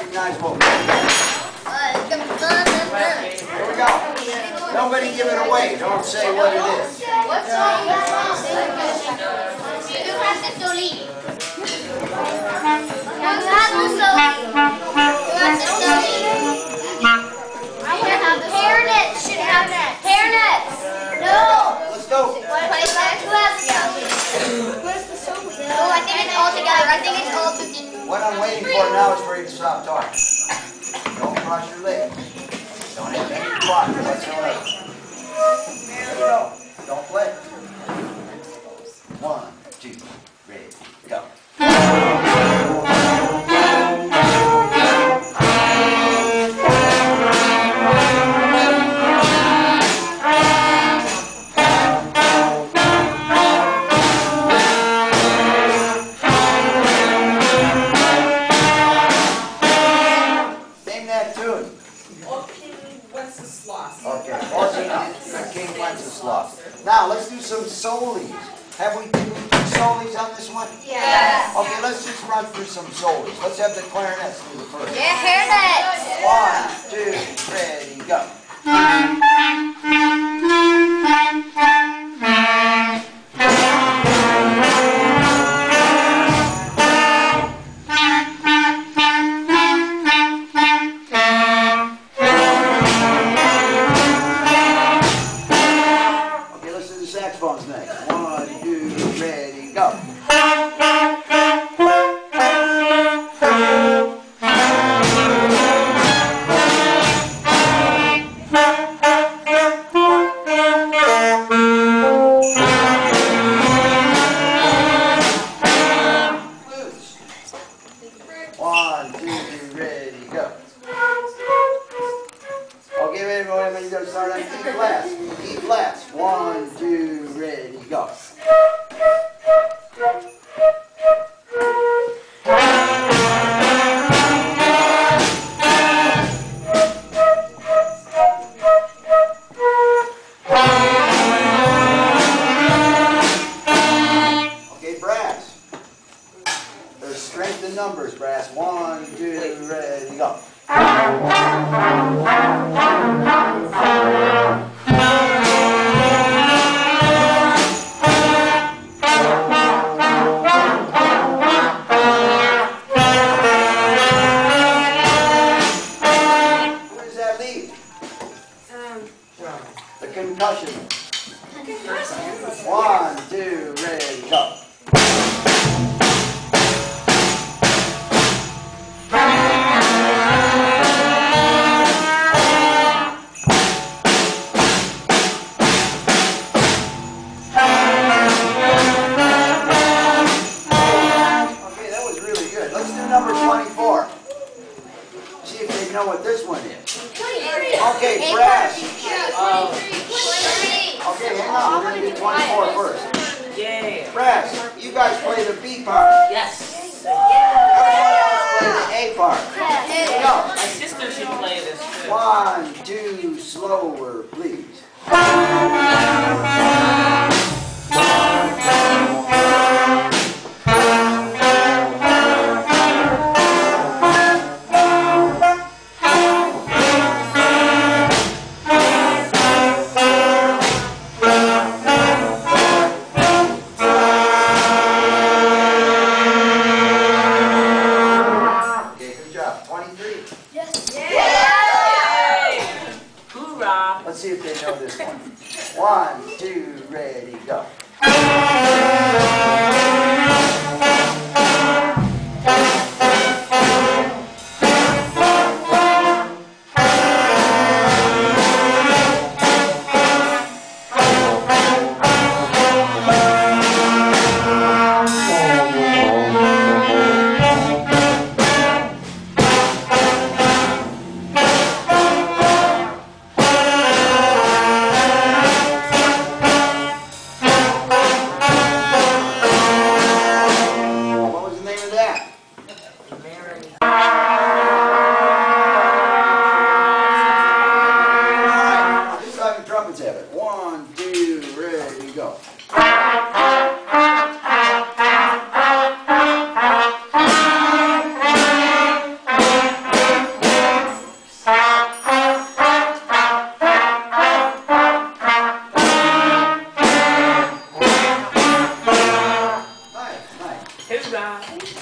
and we'll see if they can recognize what we're doing. Here we go. Nobody give it away. Don't say what it is. Oh, I think it's all together. I think it's all together. What I'm waiting for now is for you to stop talking. Don't cross your legs. Don't have any block whatsoever. There you go. Don't play. One, two, Okay, Ozzy King Wenceslas. Now, let's do some solies. Have we, did we do solies on this one? Yes. Okay, let's just run through some solies. Let's have the clarinets do the first. Yeah, hairnets. One, ready, The concussion. One, two, ready, go. Okay, that was really good. Let's do number 24. See if they know what this one is. Okay, brass. Okay, hang on, we're gonna do 24 first. Yeah. Brass, you guys play the B part. Yes. Everyone else play the A part. Here go. My sister should play this too. One, two, slower, please. stop. Let's see if they know this one. One, two, ready, go. Yeah.